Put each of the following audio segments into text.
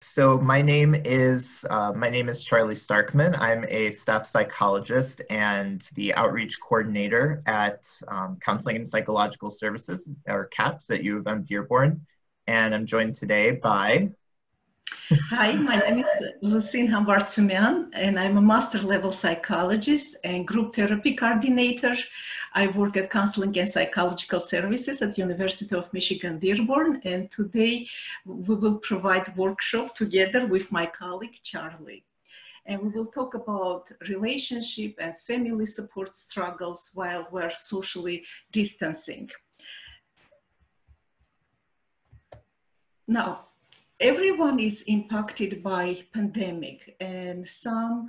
So my name is uh, my name is Charlie Starkman. I'm a staff psychologist and the outreach coordinator at um, Counseling and Psychological Services, or CAPS, at U of M Dearborn. And I'm joined today by Hi, my name is Lucine Hambartumian, and I'm a master level psychologist and group therapy coordinator. I work at Counseling and Psychological Services at University of Michigan Dearborn, and today we will provide workshop together with my colleague Charlie. And we will talk about relationship and family support struggles while we're socially distancing. Now, everyone is impacted by pandemic and some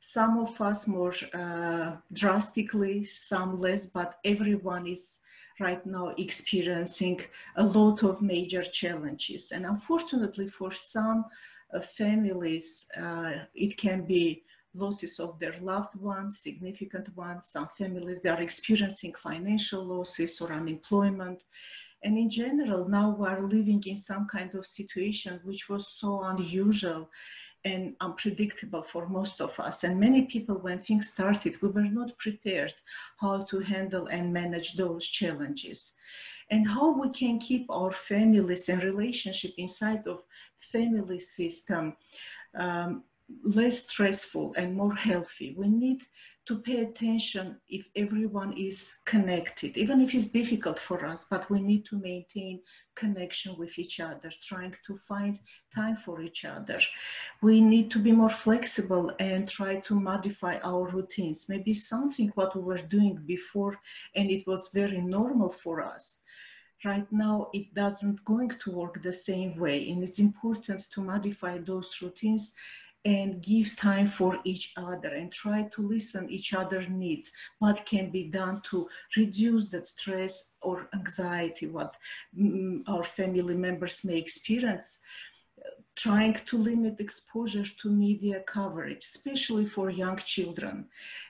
some of us more uh, drastically some less but everyone is right now experiencing a lot of major challenges. And unfortunately for some uh, families uh, it can be losses of their loved ones significant ones. Some families they are experiencing financial losses or unemployment and in general, now we are living in some kind of situation which was so unusual and unpredictable for most of us. And many people, when things started, we were not prepared how to handle and manage those challenges. And how we can keep our families and relationship inside of family system um, less stressful and more healthy. We need to pay attention if everyone is connected, even if it's difficult for us, but we need to maintain connection with each other, trying to find time for each other. We need to be more flexible and try to modify our routines. Maybe something what we were doing before and it was very normal for us right now it doesn't going to work the same way and it's important to modify those routines and give time for each other and try to listen each other needs. What can be done to reduce that stress or anxiety what mm, our family members may experience trying to limit exposure to media coverage, especially for young children,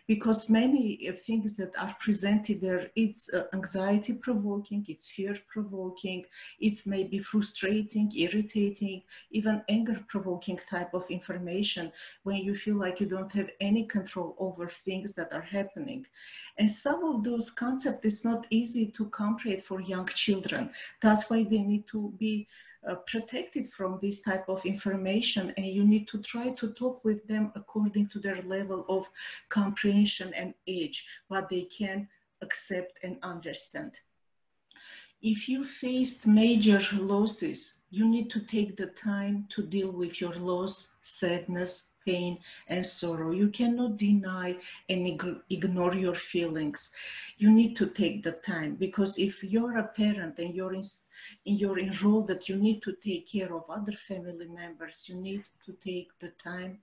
because many things that are presented there, it's uh, anxiety provoking, it's fear provoking, it's maybe frustrating, irritating, even anger provoking type of information when you feel like you don't have any control over things that are happening. And some of those concepts is not easy to comprehend for young children. That's why they need to be uh, protected from this type of information and you need to try to talk with them according to their level of comprehension and age, what they can accept and understand. If you faced major losses, you need to take the time to deal with your loss, sadness, pain and sorrow. You cannot deny and ignore your feelings. You need to take the time because if you're a parent and you're in, you're enrolled that you need to take care of other family members, you need to take the time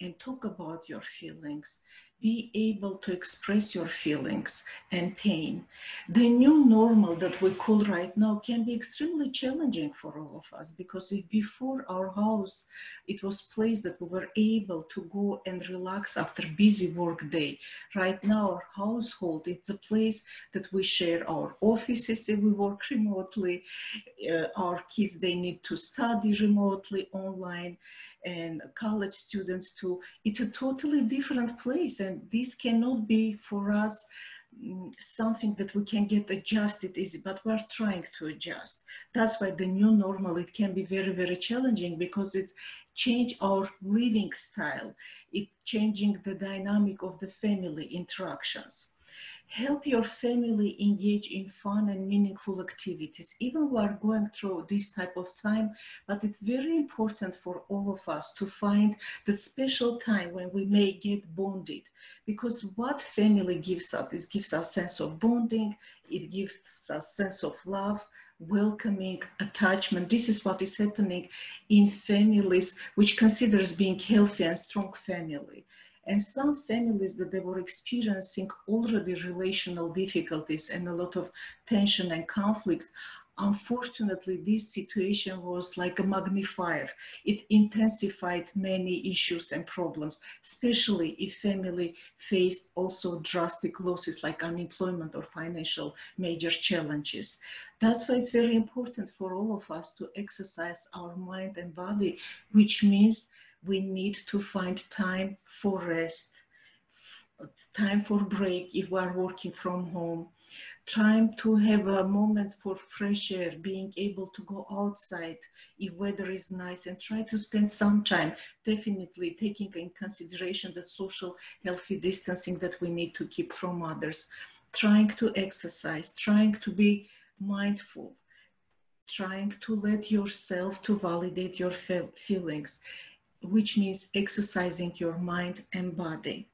and talk about your feelings be able to express your feelings and pain. The new normal that we call right now can be extremely challenging for all of us because before our house, it was place that we were able to go and relax after busy work day. Right now, our household, it's a place that we share our offices if we work remotely. Uh, our kids, they need to study remotely online and college students too. It's a totally different place and this cannot be for us mm, something that we can get adjusted easy, but we're trying to adjust. That's why the new normal, it can be very, very challenging because it's change our living style. It changing the dynamic of the family interactions help your family engage in fun and meaningful activities even we are going through this type of time. But it's very important for all of us to find that special time when we may get bonded because what family gives us is gives us sense of bonding it gives us sense of love welcoming attachment. This is what is happening in families which considers being healthy and strong family and some families that they were experiencing already relational difficulties and a lot of tension and conflicts unfortunately, this situation was like a magnifier. It intensified many issues and problems, especially if family faced also drastic losses like unemployment or financial major challenges. That's why it's very important for all of us to exercise our mind and body, which means we need to find time for rest, time for break if we are working from home, time to have uh, moments for fresh air, being able to go outside if weather is nice and try to spend some time, definitely taking in consideration the social healthy distancing that we need to keep from others, trying to exercise, trying to be mindful, trying to let yourself to validate your feelings, which means exercising your mind and body.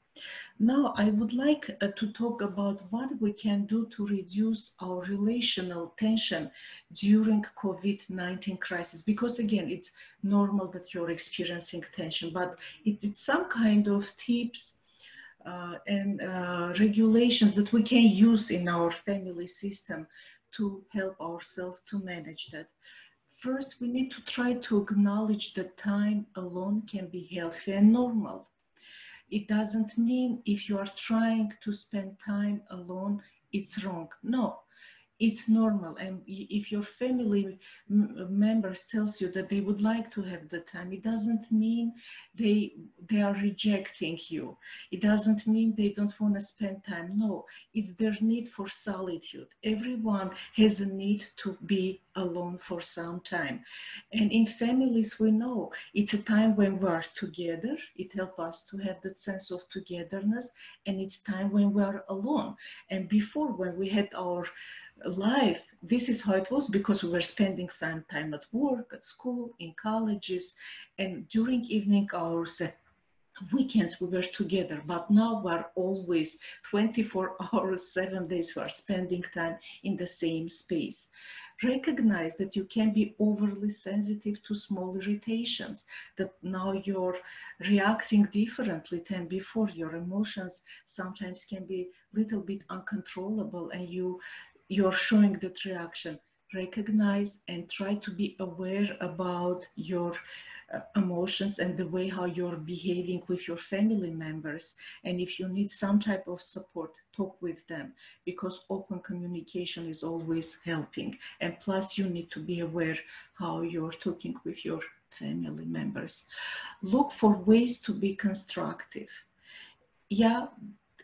Now, I would like uh, to talk about what we can do to reduce our relational tension during COVID-19 crisis, because again, it's normal that you're experiencing tension, but it, it's some kind of tips uh, and uh, regulations that we can use in our family system to help ourselves to manage that. First, we need to try to acknowledge that time alone can be healthy and normal it doesn't mean if you are trying to spend time alone, it's wrong. No, it's normal. And if your family members tells you that they would like to have the time it doesn't mean they they are rejecting you. It doesn't mean they don't want to spend time. No it's their need for solitude. Everyone has a need to be alone for some time. And in families we know it's a time when we are together. It helps us to have that sense of togetherness. And it's time when we are alone. And before when we had our life, this is how it was because we were spending some time at work, at school, in colleges, and during evening hours, uh, weekends we were together. But now we're always 24 hours seven days we are spending time in the same space. Recognize that you can be overly sensitive to small irritations that now you're reacting differently than before. Your emotions sometimes can be a little bit uncontrollable and you you're showing that reaction. Recognize and try to be aware about your uh, emotions and the way how you're behaving with your family members. And if you need some type of support talk with them because open communication is always helping. And plus you need to be aware how you're talking with your family members. Look for ways to be constructive. Yeah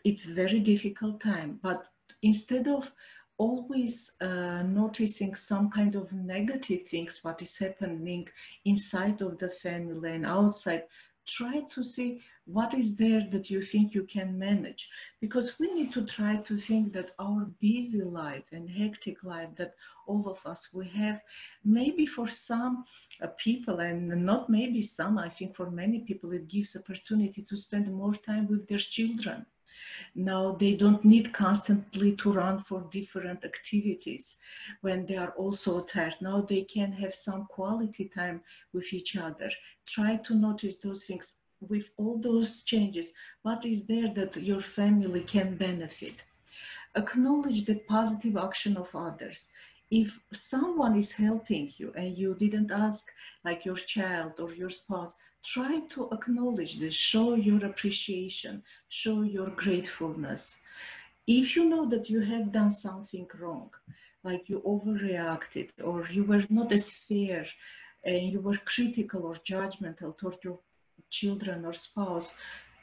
it's very difficult time but instead of always uh, noticing some kind of negative things, what is happening inside of the family and outside. Try to see what is there that you think you can manage. Because we need to try to think that our busy life and hectic life that all of us we have, maybe for some uh, people and not maybe some, I think for many people it gives opportunity to spend more time with their children now they don't need constantly to run for different activities when they are also tired. Now they can have some quality time with each other. Try to notice those things with all those changes. What is there that your family can benefit? Acknowledge the positive action of others if someone is helping you and you didn't ask like your child or your spouse try to acknowledge this, show your appreciation, show your gratefulness. If you know that you have done something wrong, like you overreacted or you were not as fair and you were critical or judgmental toward your children or spouse,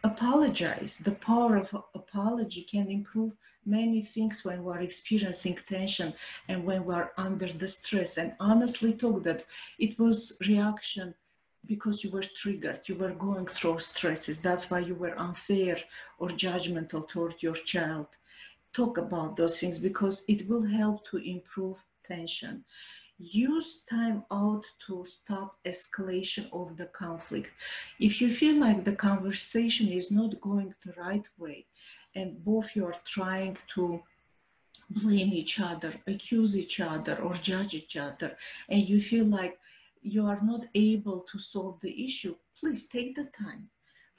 apologize. The power of apology can improve many things when we're experiencing tension and when we're under the stress. And honestly talk that it was reaction because you were triggered, you were going through stresses. That's why you were unfair or judgmental toward your child. Talk about those things because it will help to improve tension. Use time out to stop escalation of the conflict. If you feel like the conversation is not going the right way and both you are trying to blame each other, accuse each other, or judge each other, and you feel like you are not able to solve the issue, please take the time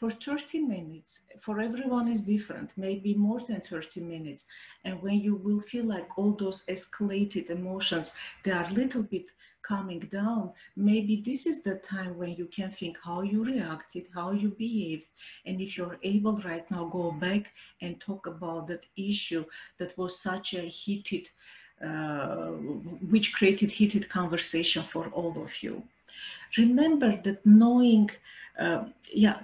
for 30 minutes. For everyone is different, maybe more than 30 minutes. And when you will feel like all those escalated emotions, they are a little bit coming down, maybe this is the time when you can think how you reacted, how you behaved. And if you're able right now, go back and talk about that issue that was such a heated, uh, which created heated conversation for all of you. Remember that knowing, uh, yeah,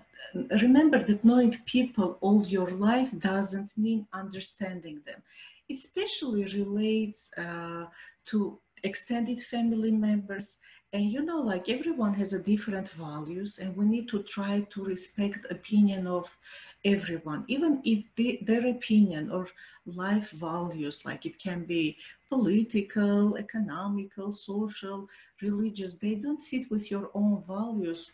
remember that knowing people all your life doesn't mean understanding them. Especially relates uh, to extended family members. And you know like everyone has a different values and we need to try to respect opinion of everyone. Even if the, their opinion or life values like it can be political economical social religious they don't fit with your own values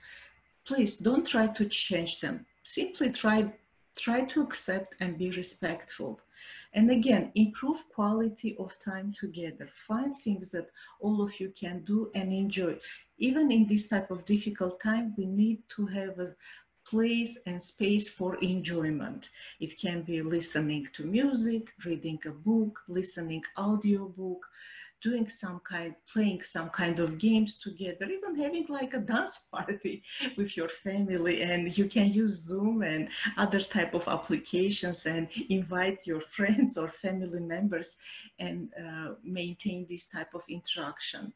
please don't try to change them simply try try to accept and be respectful and again, improve quality of time together. Find things that all of you can do and enjoy. Even in this type of difficult time, we need to have a place and space for enjoyment. It can be listening to music, reading a book, listening audiobook, doing some kind, playing some kind of games together, even having like a dance party with your family. And you can use Zoom and other type of applications and invite your friends or family members and uh, maintain this type of interaction.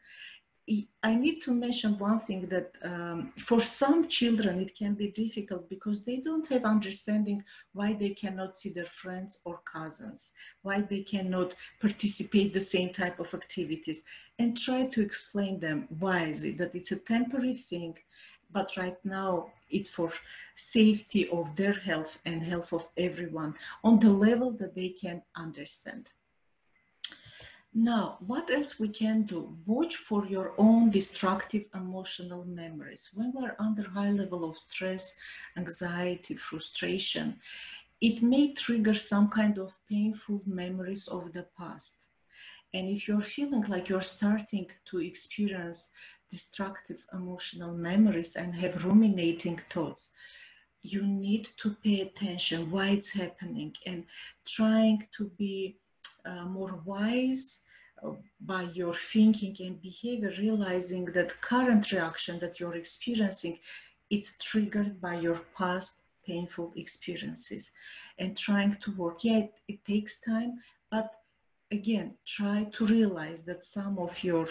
I need to mention one thing that um, for some children it can be difficult because they don't have understanding why they cannot see their friends or cousins, why they cannot participate the same type of activities, and try to explain them why is it that it's a temporary thing, but right now it's for safety of their health and health of everyone on the level that they can understand. Now, what else we can do? Watch for your own destructive emotional memories. When we're under high level of stress, anxiety, frustration, it may trigger some kind of painful memories of the past. And if you're feeling like you're starting to experience destructive emotional memories and have ruminating thoughts, you need to pay attention why it's happening and trying to be uh, more wise by your thinking and behavior, realizing that current reaction that you're experiencing, it's triggered by your past painful experiences and trying to work. Yeah, it, it takes time, but again, try to realize that some of your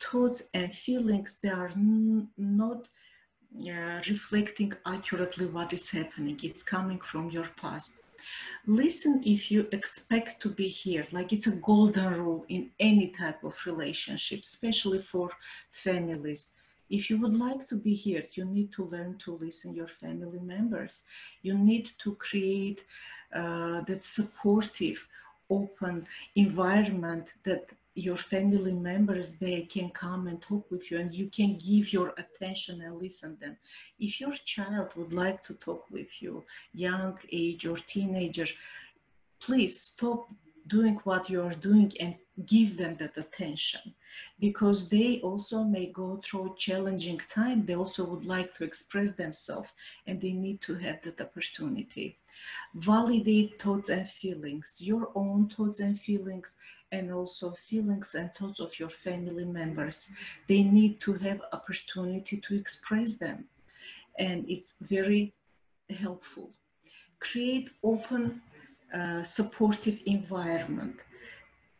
thoughts and feelings, they are not uh, reflecting accurately what is happening. It's coming from your past. Listen if you expect to be here, like it's a golden rule in any type of relationship, especially for families. If you would like to be here, you need to learn to listen your family members. You need to create uh, that supportive, open environment that your family members they can come and talk with you and you can give your attention and listen them. If your child would like to talk with you young age or teenager please stop doing what you're doing and give them that attention. Because they also may go through challenging time they also would like to express themselves and they need to have that opportunity. Validate thoughts and feelings your own thoughts and feelings and also feelings and thoughts of your family members. They need to have opportunity to express them. And it's very helpful. Create open, uh, supportive environment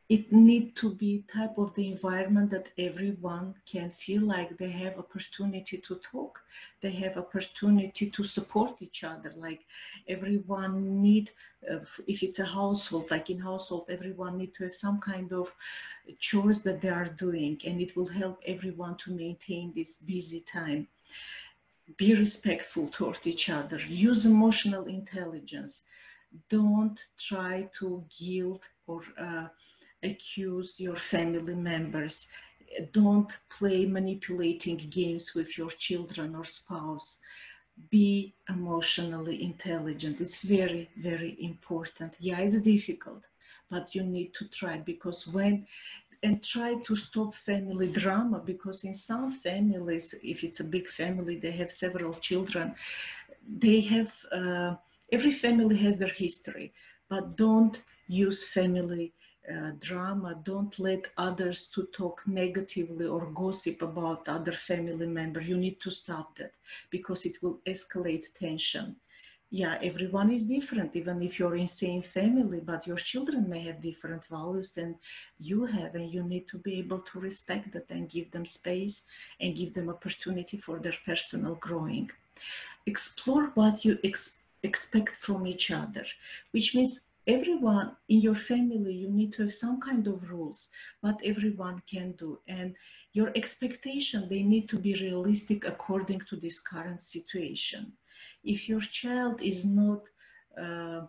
it need to be type of the environment that everyone can feel like they have opportunity to talk they have opportunity to support each other. Like everyone need uh, if it's a household like in household everyone need to have some kind of chores that they are doing and it will help everyone to maintain this busy time. Be respectful toward each other. Use emotional intelligence. Don't try to guilt or uh, accuse your family members. Don't play manipulating games with your children or spouse. Be emotionally intelligent. It's very, very important. Yeah, it's difficult, but you need to try because when and try to stop family drama because in some families if it's a big family they have several children they have, uh, every family has their history, but don't use family uh, drama. Don't let others to talk negatively or gossip about other family member. You need to stop that because it will escalate tension. Yeah, everyone is different, even if you're in same family, but your children may have different values than you have, and you need to be able to respect that and give them space and give them opportunity for their personal growing. Explore what you ex expect from each other, which means everyone in your family, you need to have some kind of rules, what everyone can do. And your expectation, they need to be realistic according to this current situation. If your child is not uh,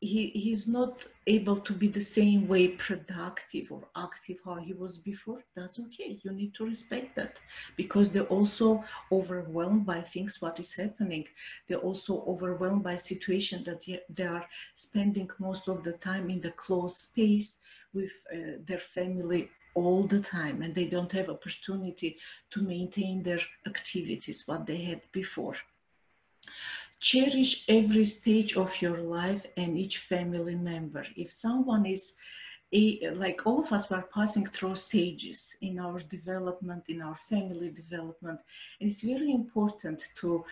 he, he's not able to be the same way productive or active how he was before. That's okay. You need to respect that because they're also overwhelmed by things what is happening. They're also overwhelmed by situation that they are spending most of the time in the closed space with uh, their family all the time and they don't have opportunity to maintain their activities what they had before cherish every stage of your life and each family member. If someone is a, like all of us were passing through stages in our development, in our family development, it's very important to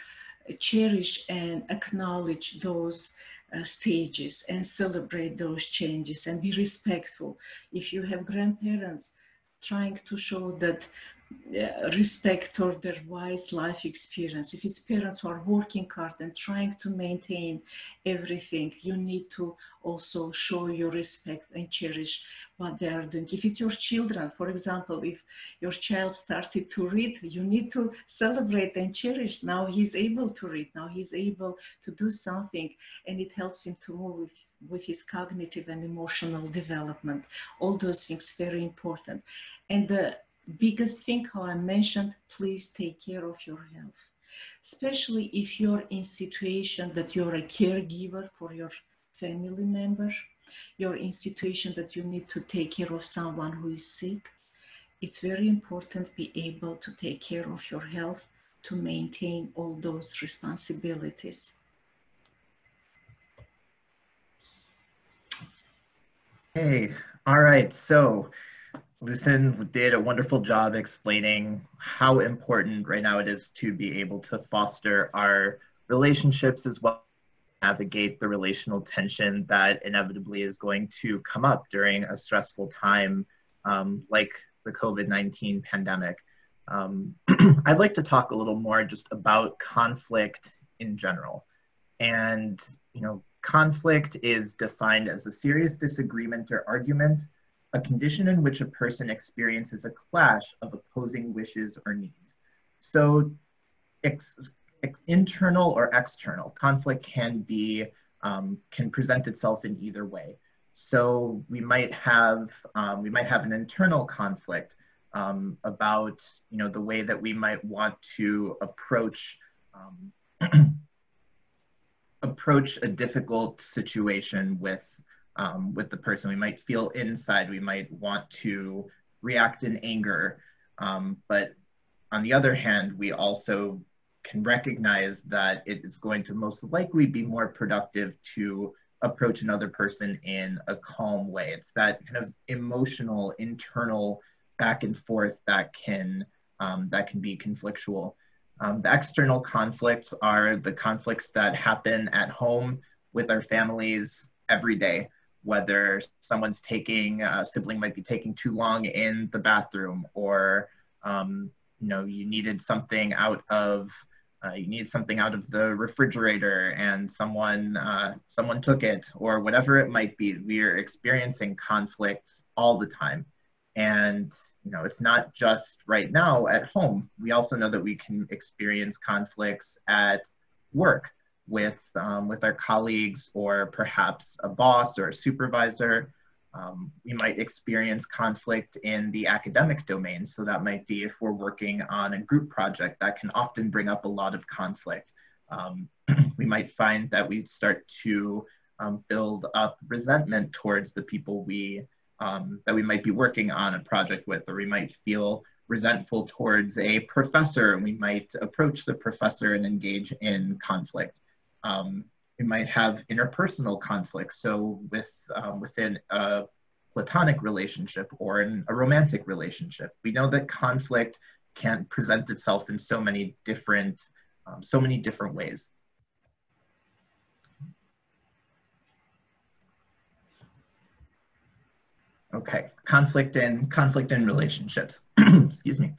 cherish and acknowledge those uh, stages and celebrate those changes and be respectful. If you have grandparents, trying to show that Uh, respect for their wise life experience. If it's parents who are working hard and trying to maintain everything, you need to also show your respect and cherish what they are doing. If it's your children, for example, if your child started to read, you need to celebrate and cherish. Now he's able to read, now he's able to do something, and it helps him to move with with his cognitive and emotional development. All those things very important. And the biggest thing how I mentioned, please take care of your health. Especially if you're in situation that you're a caregiver for your family member, you're in situation that you need to take care of someone who is sick. It's very important be able to take care of your health to maintain all those responsibilities. Hey, all right. So Lucine did a wonderful job explaining how important right now it is to be able to foster our relationships as well navigate the relational tension that inevitably is going to come up during a stressful time um, like the COVID-19 pandemic. Um, I'd like to talk a little more just about conflict in general. And, you know, conflict is defined as a serious disagreement or argument a condition in which a person experiences a clash of opposing wishes or needs. So ex, ex, internal or external conflict can be, um, can present itself in either way. So we might have, um, we might have an internal conflict um, about, you know, the way that we might want to approach um, approach a difficult situation with um, with the person. We might feel inside, we might want to react in anger. Um, but on the other hand, we also can recognize that it is going to most likely be more productive to approach another person in a calm way. It's that kind of emotional, internal back and forth that can um, that can be conflictual. Um, the external conflicts are the conflicts that happen at home with our families every day whether someone's taking a sibling might be taking too long in the bathroom or um, you know you needed something out of uh, you need something out of the refrigerator and someone uh, someone took it or whatever it might be. We are experiencing conflicts all the time. And you know it's not just right now at home. We also know that we can experience conflicts at work with, um, with our colleagues or perhaps a boss or a supervisor. Um, we might experience conflict in the academic domain. So that might be if we're working on a group project that can often bring up a lot of conflict. Um, we might find that we start to um, build up resentment towards the people we um, that we might be working on a project with, or we might feel resentful towards a professor, and we might approach the professor and engage in conflict. Um, we might have interpersonal conflicts. So with um, within a platonic relationship or in a romantic relationship, we know that conflict can present itself in so many different, um, so many different ways. Okay, conflict in conflict in relationships. Excuse me.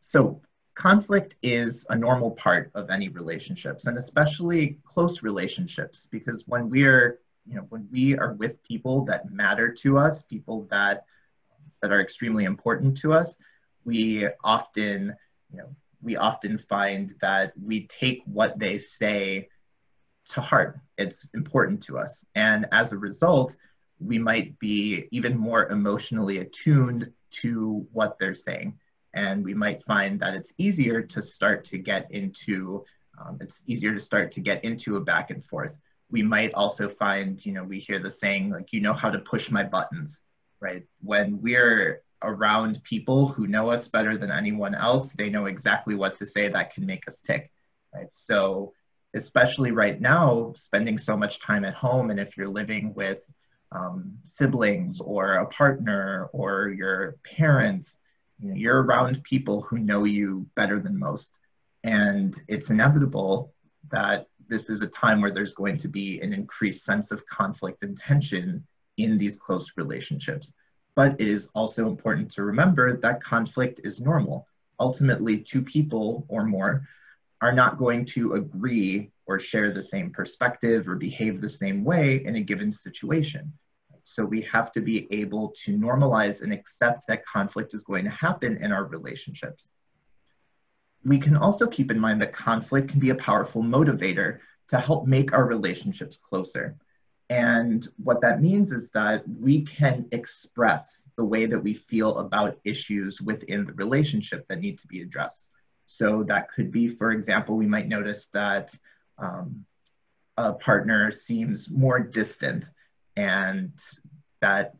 So conflict is a normal part of any relationships and especially close relationships because when we're you know when we are with people that matter to us people that that are extremely important to us we often you know we often find that we take what they say to heart. It's important to us. And as a result we might be even more emotionally attuned to what they're saying and we might find that it's easier to start to get into um, it's easier to start to get into a back and forth. We might also find you know we hear the saying like you know how to push my buttons right? When we're around people who know us better than anyone else they know exactly what to say that can make us tick right? So especially right now spending so much time at home and if you're living with um, siblings or a partner or your parents you're around people who know you better than most. And it's inevitable that this is a time where there's going to be an increased sense of conflict and tension in these close relationships. But it is also important to remember that conflict is normal. Ultimately, two people or more are not going to agree or share the same perspective or behave the same way in a given situation. So we have to be able to normalize and accept that conflict is going to happen in our relationships. We can also keep in mind that conflict can be a powerful motivator to help make our relationships closer. And what that means is that we can express the way that we feel about issues within the relationship that need to be addressed. So that could be, for example, we might notice that um, a partner seems more distant and that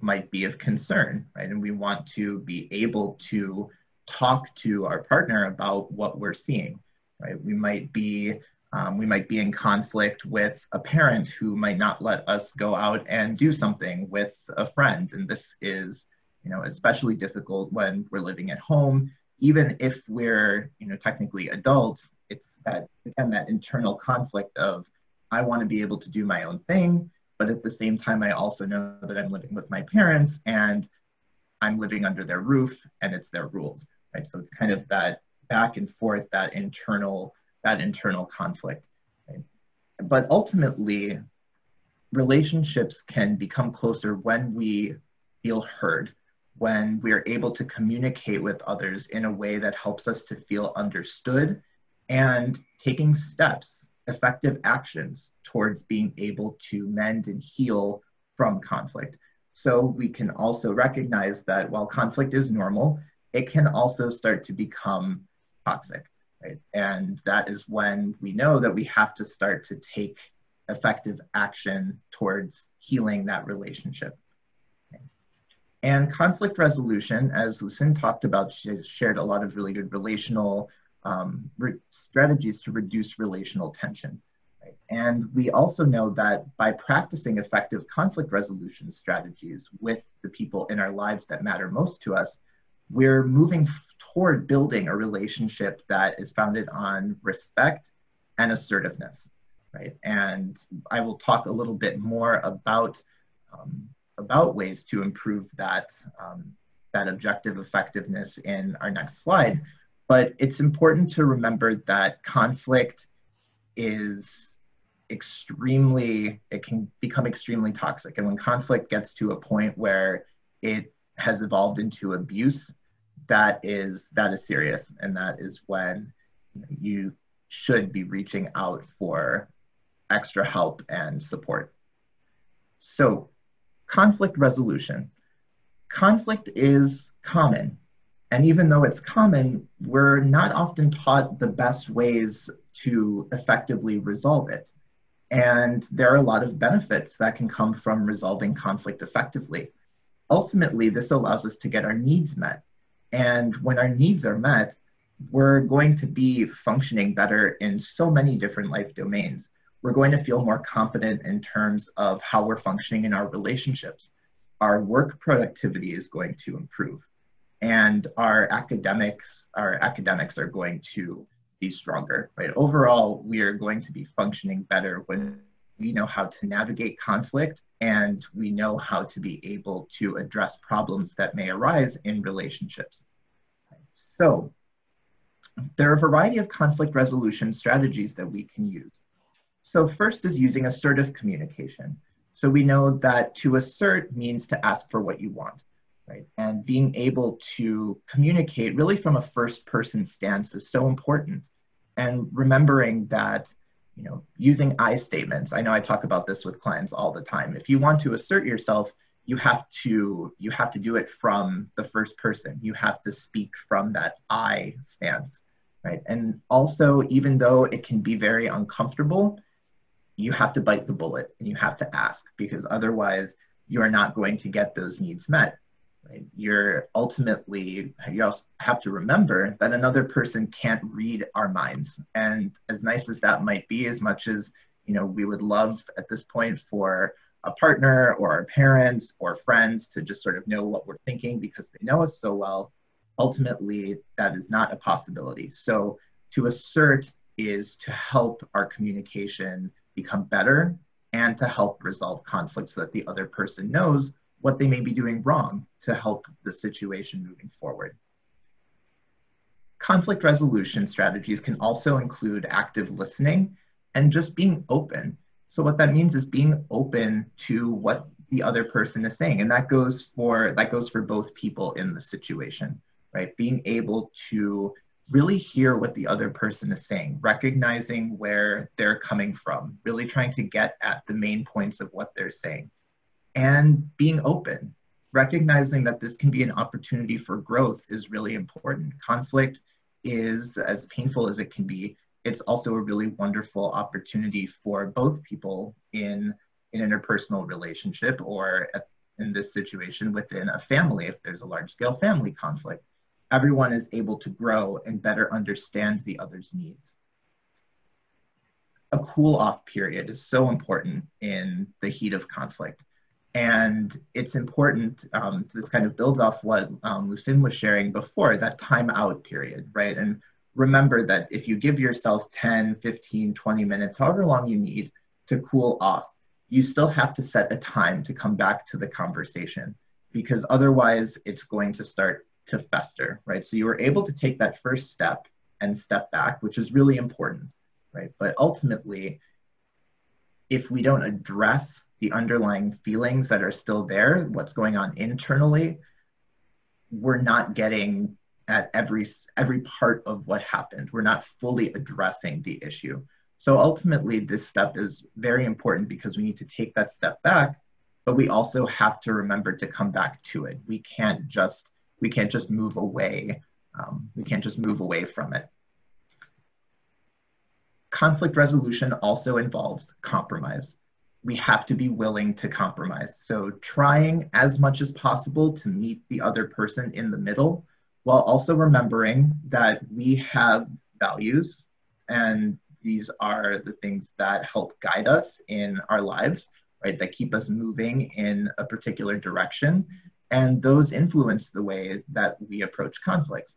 might be of concern, right? And we want to be able to talk to our partner about what we're seeing, right? We might be um, we might be in conflict with a parent who might not let us go out and do something with a friend, and this is you know especially difficult when we're living at home. Even if we're you know technically adults, it's that again that internal conflict of I want to be able to do my own thing but at the same time, I also know that I'm living with my parents and I'm living under their roof and it's their rules, right? So it's kind of that back and forth, that internal, that internal conflict. Right? But ultimately, relationships can become closer when we feel heard, when we are able to communicate with others in a way that helps us to feel understood and taking steps effective actions towards being able to mend and heal from conflict. So we can also recognize that while conflict is normal, it can also start to become toxic, right? And that is when we know that we have to start to take effective action towards healing that relationship. And conflict resolution, as Lucinda talked about, she shared a lot of really good relational um, strategies to reduce relational tension. And we also know that by practicing effective conflict resolution strategies with the people in our lives that matter most to us, we're moving toward building a relationship that is founded on respect and assertiveness, right? And I will talk a little bit more about um, about ways to improve that um, that objective effectiveness in our next slide. But it's important to remember that conflict is extremely, it can become extremely toxic. And when conflict gets to a point where it has evolved into abuse, that is that is serious and that is when you should be reaching out for extra help and support. So, conflict resolution. Conflict is common and even though it's common, we're not often taught the best ways to effectively resolve it. And there are a lot of benefits that can come from resolving conflict effectively. Ultimately, this allows us to get our needs met. And when our needs are met, we're going to be functioning better in so many different life domains. We're going to feel more competent in terms of how we're functioning in our relationships. Our work productivity is going to improve and our academics, our academics are going to be stronger, right? Overall, we are going to be functioning better when we know how to navigate conflict and we know how to be able to address problems that may arise in relationships. So there are a variety of conflict resolution strategies that we can use. So first is using assertive communication. So we know that to assert means to ask for what you want, right? And being able to communicate really from a first person stance is so important. And remembering that you know, using I statements. I know I talk about this with clients all the time. If you want to assert yourself, you have to you have to do it from the first person. You have to speak from that I stance, right? And also, even though it can be very uncomfortable, you have to bite the bullet and you have to ask because otherwise you are not going to get those needs met right? You're ultimately, you also have to remember that another person can't read our minds. And as nice as that might be, as much as, you know, we would love at this point for a partner or our parents or friends to just sort of know what we're thinking because they know us so well, ultimately that is not a possibility. So to assert is to help our communication become better and to help resolve conflicts so that the other person knows what they may be doing wrong to help the situation moving forward. Conflict resolution strategies can also include active listening and just being open. So what that means is being open to what the other person is saying. And that goes for that goes for both people in the situation, right? Being able to really hear what the other person is saying, recognizing where they're coming from, really trying to get at the main points of what they're saying and being open. Recognizing that this can be an opportunity for growth is really important. Conflict is as painful as it can be. It's also a really wonderful opportunity for both people in an interpersonal relationship or in this situation within a family if there's a large scale family conflict. Everyone is able to grow and better understand the other's needs a cool off period is so important in the heat of conflict. And it's important, um, this kind of builds off what um, Lucine was sharing before, that time out period, right? And remember that if you give yourself 10, 15, 20 minutes, however long you need to cool off, you still have to set a time to come back to the conversation because otherwise it's going to start to fester, right? So you were able to take that first step and step back, which is really important, right? But ultimately, if we don't address the underlying feelings that are still there, what's going on internally, we're not getting at every every part of what happened. We're not fully addressing the issue. So ultimately, this step is very important because we need to take that step back, but we also have to remember to come back to it. We can't just we can't just move away. Um, we can't just move away from it conflict resolution also involves compromise. We have to be willing to compromise. So, trying as much as possible to meet the other person in the middle, while also remembering that we have values and these are the things that help guide us in our lives, right? That keep us moving in a particular direction. And those influence the way that we approach conflicts,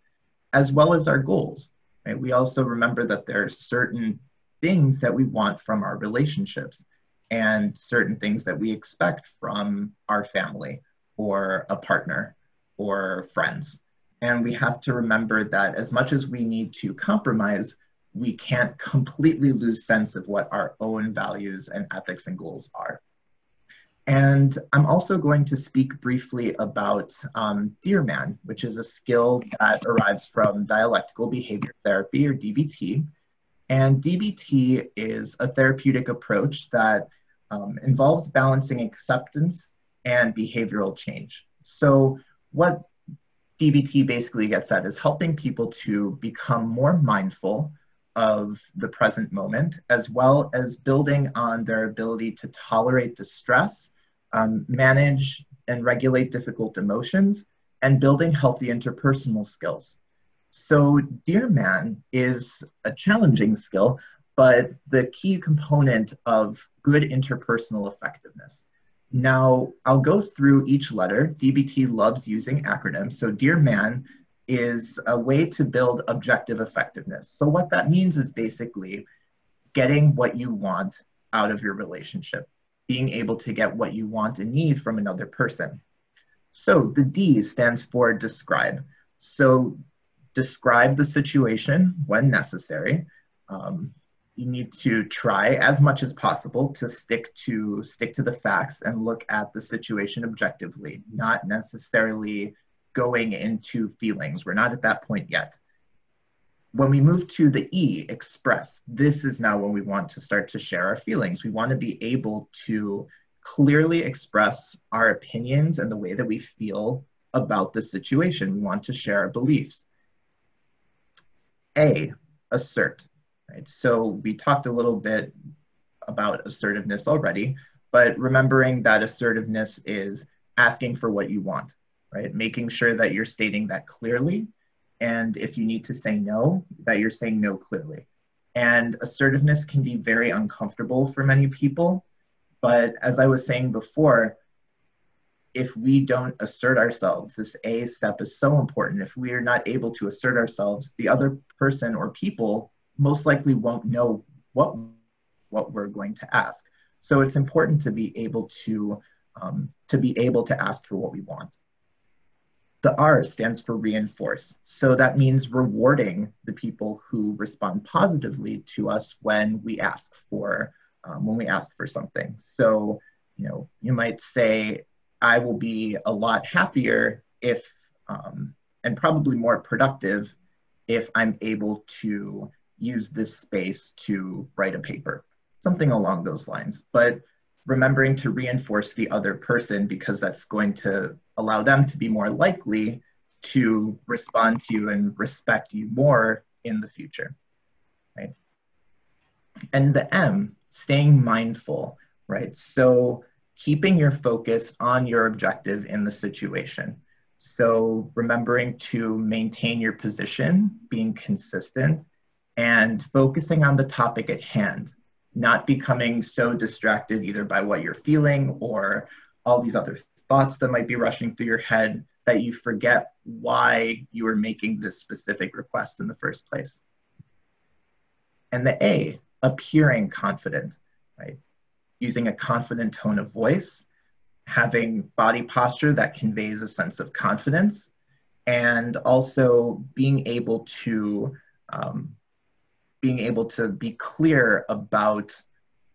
as well as our goals. Right? We also remember that there are certain things that we want from our relationships and certain things that we expect from our family or a partner or friends. And we have to remember that as much as we need to compromise, we can't completely lose sense of what our own values and ethics and goals are. And I'm also going to speak briefly about um, DEARman, which is a skill that arrives from dialectical behavior therapy or DBT. And DBT is a therapeutic approach that um, involves balancing acceptance and behavioral change. So, what DBT basically gets at is helping people to become more mindful of the present moment, as well as building on their ability to tolerate distress, um, manage and regulate difficult emotions, and building healthy interpersonal skills. So, Dear Man is a challenging skill, but the key component of good interpersonal effectiveness. Now, I'll go through each letter. DBT loves using acronyms. So, Dear Man is a way to build objective effectiveness. So, what that means is basically getting what you want out of your relationship, being able to get what you want and need from another person. So, the D stands for describe. So, describe the situation when necessary. Um, you need to try as much as possible to stick to stick to the facts and look at the situation objectively, not necessarily going into feelings. We're not at that point yet. When we move to the E, express, this is now when we want to start to share our feelings. We want to be able to clearly express our opinions and the way that we feel about the situation. We want to share our beliefs. A, assert. Right? So we talked a little bit about assertiveness already, but remembering that assertiveness is asking for what you want, right? Making sure that you're stating that clearly. And if you need to say no, that you're saying no clearly. And assertiveness can be very uncomfortable for many people. But as I was saying before, if we don't assert ourselves, this A step is so important. If we are not able to assert ourselves, the other person or people most likely won't know what, what we're going to ask. So it's important to be able to, um, to be able to ask for what we want. The R stands for reinforce. So that means rewarding the people who respond positively to us when we ask for, um, when we ask for something. So, you know, you might say, I will be a lot happier if, um, and probably more productive if I'm able to use this space to write a paper, something along those lines. But remembering to reinforce the other person because that's going to allow them to be more likely to respond to you and respect you more in the future, right? And the M, staying mindful, right? So keeping your focus on your objective in the situation. So remembering to maintain your position, being consistent, and focusing on the topic at hand, not becoming so distracted either by what you're feeling or all these other thoughts that might be rushing through your head that you forget why you are making this specific request in the first place. And the A, appearing confident, right? Using a confident tone of voice, having body posture that conveys a sense of confidence, and also being able to um, being able to be clear about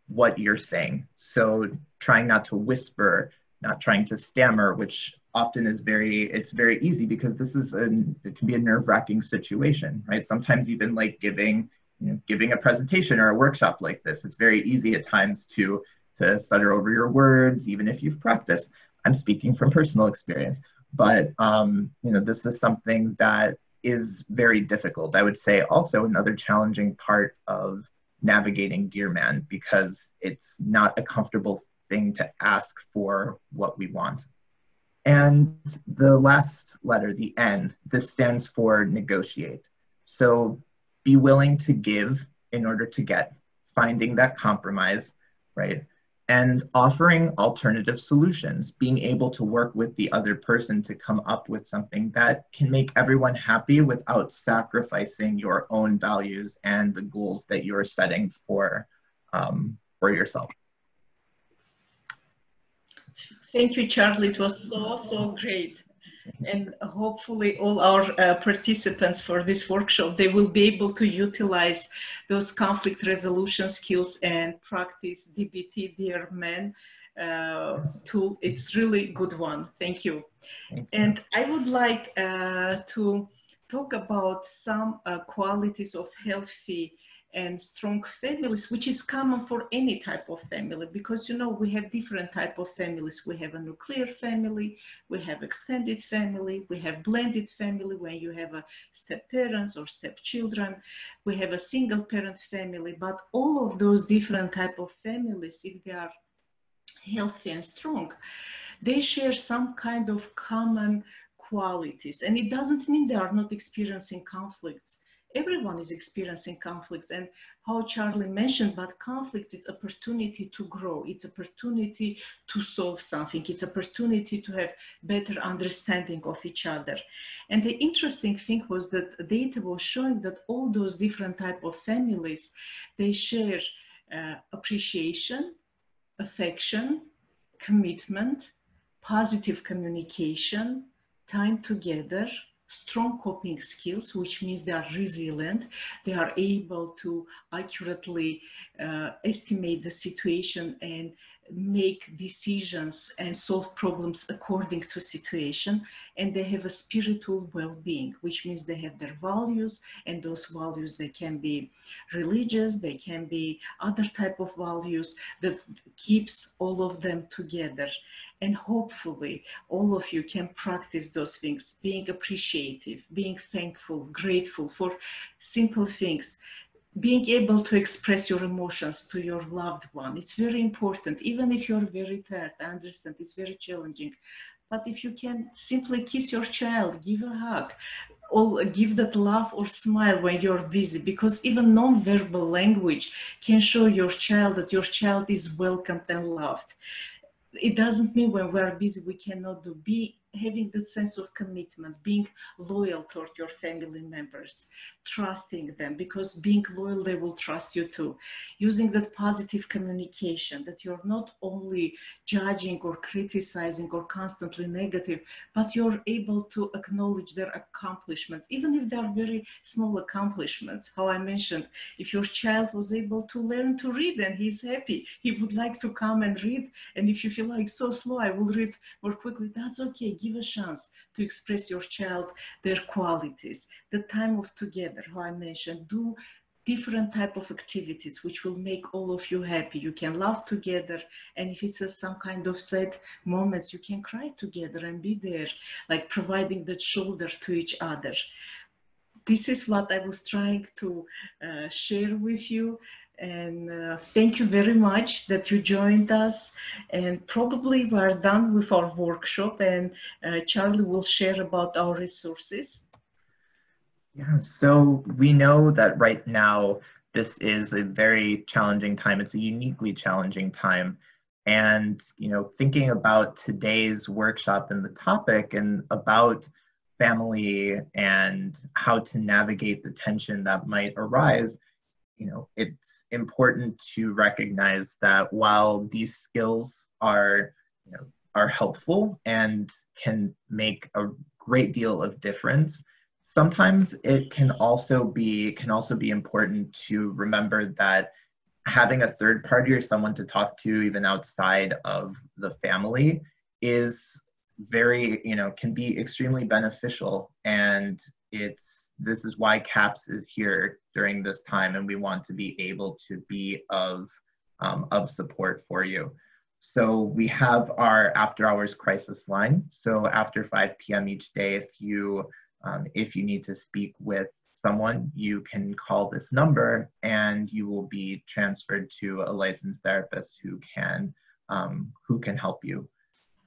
what you're saying. So trying not to whisper, not trying to stammer, which often is very it's very easy because this is an it can be a nerve-wracking situation, right? Sometimes even like giving you know, giving a presentation or a workshop like this, it's very easy at times to to stutter over your words, even if you've practiced. I'm speaking from personal experience, but um, you know this is something that is very difficult. I would say also another challenging part of navigating Dear Man because it's not a comfortable thing to ask for what we want. And the last letter, the N, this stands for negotiate. So be willing to give in order to get, finding that compromise, right? And offering alternative solutions, being able to work with the other person to come up with something that can make everyone happy without sacrificing your own values and the goals that you're setting for, um, for yourself. Thank you, Charlie. It was so, so great and hopefully all our uh, participants for this workshop, they will be able to utilize those conflict resolution skills and practice DBT Dear Man uh, tool. It's really good one. Thank you. And I would like uh, to talk about some uh, qualities of healthy and strong families which is common for any type of family because you know we have different type of families. We have a nuclear family we have extended family we have blended family when you have a step parents or step children we have a single parent family. But all of those different type of families if they are healthy and strong they share some kind of common qualities. And it doesn't mean they are not experiencing conflicts everyone is experiencing conflicts and how charlie mentioned but conflicts it's opportunity to grow. It's opportunity to solve something. It's opportunity to have better understanding of each other. And the interesting thing was that data was showing that all those different type of families they share uh, appreciation affection commitment positive communication time together strong coping skills, which means they are resilient. They are able to accurately uh, estimate the situation and make decisions and solve problems according to situation and they have a spiritual well-being which means they have their values and those values they can be religious they can be other type of values that keeps all of them together. And hopefully all of you can practice those things being appreciative being thankful grateful for simple things being able to express your emotions to your loved one. It's very important. Even if you're very tired i understand it's very challenging. But if you can simply kiss your child give a hug or give that laugh or smile when you're busy because even non-verbal language can show your child that your child is welcomed and loved. It doesn't mean when we're busy we cannot do be having the sense of commitment being loyal toward your family members trusting them because being loyal they will trust you too. Using that positive communication that you're not only judging or criticizing or constantly negative but you're able to acknowledge their accomplishments even if they're very small accomplishments. How i mentioned if your child was able to learn to read and he's happy he would like to come and read. And if you feel like so slow i will read more quickly. That's okay give a chance to express your child their qualities the time of together how i mentioned do different type of activities which will make all of you happy. You can laugh together and if it's a, some kind of sad moments you can cry together and be there like providing that shoulder to each other. This is what i was trying to uh, share with you and uh, thank you very much that you joined us. And probably we are done with our workshop and uh, Charlie will share about our resources. Yeah, so we know that right now this is a very challenging time. It's a uniquely challenging time. And, you know, thinking about today's workshop and the topic and about family and how to navigate the tension that might arise, you know, it's important to recognize that while these skills are, you know, are helpful and can make a great deal of difference, sometimes it can also be can also be important to remember that having a third party or someone to talk to even outside of the family is very you know can be extremely beneficial. And it's this is why CAPS is here during this time, and we want to be able to be of, um, of support for you. So we have our after hours crisis line. So after 5 p.m. each day, if you um, if you need to speak with someone, you can call this number and you will be transferred to a licensed therapist who can um, who can help you.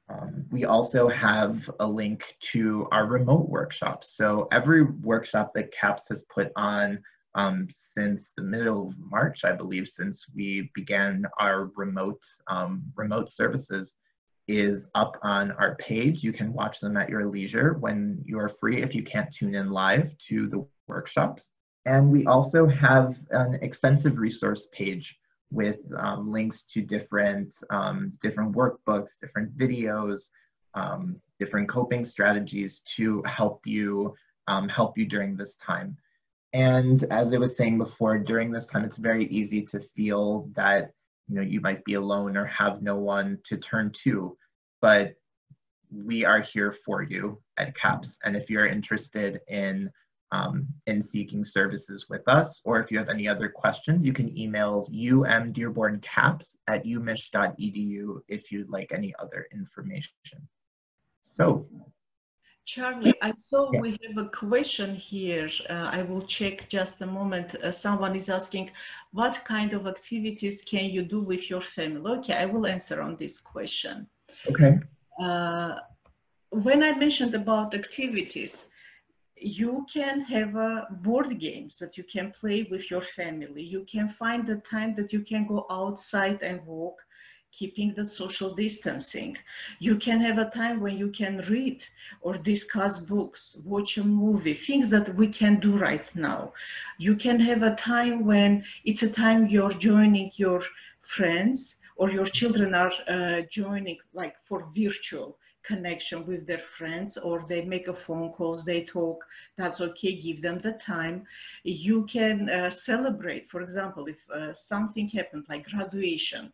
Um, we also have a link to our remote workshops. So every workshop that CAPS has put on um, since the middle of March, I believe, since we began our remote um, remote services, is up on our page. You can watch them at your leisure when you are free if you can't tune in live to the workshops. And we also have an extensive resource page with um, links to different, um, different workbooks, different videos, um, different coping strategies to help you, um, help you during this time. And as I was saying before, during this time, it's very easy to feel that you know you might be alone or have no one to turn to, but we are here for you at CAPS. And if you're interested in um, in seeking services with us. Or if you have any other questions, you can email umdearborncaps at umich.edu if you'd like any other information. So. Charlie, I saw yeah. we have a question here. Uh, I will check just a moment. Uh, someone is asking, what kind of activities can you do with your family? Okay, I will answer on this question. Okay. Uh, when I mentioned about activities, you can have uh, board games that you can play with your family. You can find the time that you can go outside and walk, keeping the social distancing. You can have a time when you can read or discuss books, watch a movie, things that we can do right now. You can have a time when it's a time you're joining your friends or your children are uh, joining like for virtual connection with their friends or they make a phone calls they talk that's okay give them the time you can uh, celebrate for example if uh, something happened like graduation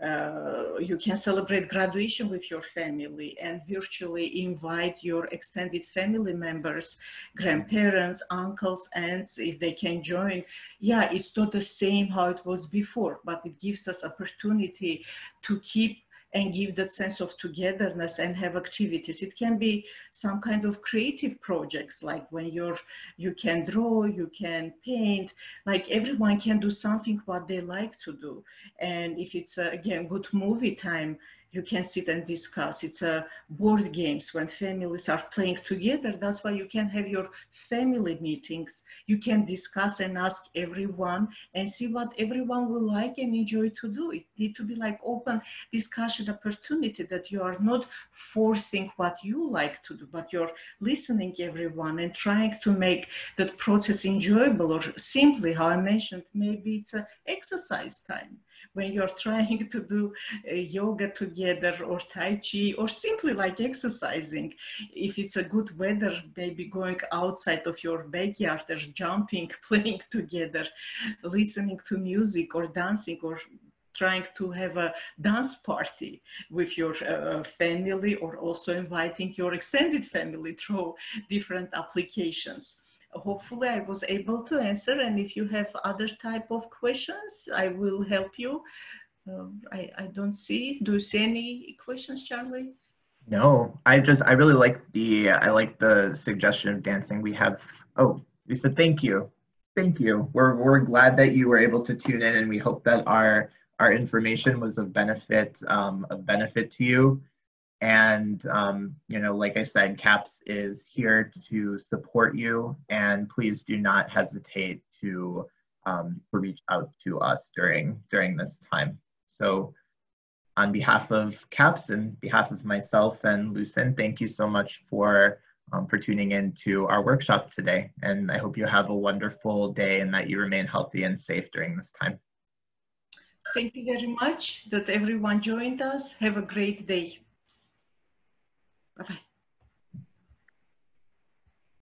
uh, you can celebrate graduation with your family and virtually invite your extended family members, grandparents, uncles, aunts, if they can join. Yeah, it's not the same how it was before, but it gives us opportunity to keep and give that sense of togetherness and have activities. It can be some kind of creative projects, like when you're, you can draw, you can paint, like everyone can do something what they like to do. And if it's, uh, again, good movie time, you can sit and discuss. It's a board games when families are playing together. That's why you can have your family meetings. You can discuss and ask everyone and see what everyone will like and enjoy to do. It need to be like open discussion opportunity that you are not forcing what you like to do, but you're listening everyone and trying to make that process enjoyable or simply how I mentioned, maybe it's an exercise time when you're trying to do uh, yoga together or Tai Chi or simply like exercising. If it's a good weather, maybe going outside of your backyard or jumping, playing together, listening to music or dancing or trying to have a dance party with your uh, family or also inviting your extended family through different applications hopefully I was able to answer. And if you have other type of questions, I will help you. Um, I, I don't see, do you see any questions, Charlie? No, I just, I really like the, I like the suggestion of dancing. We have, oh, we said thank you. Thank you. We're, we're glad that you were able to tune in and we hope that our, our information was of benefit, um, of benefit to you. And, um, you know, like I said, CAPS is here to support you and please do not hesitate to, um, reach out to us during, during this time. So on behalf of CAPS and behalf of myself and Lucine, thank you so much for, um, for tuning in to our workshop today. And I hope you have a wonderful day and that you remain healthy and safe during this time. Thank you very much that everyone joined us. Have a great day. Bye bye.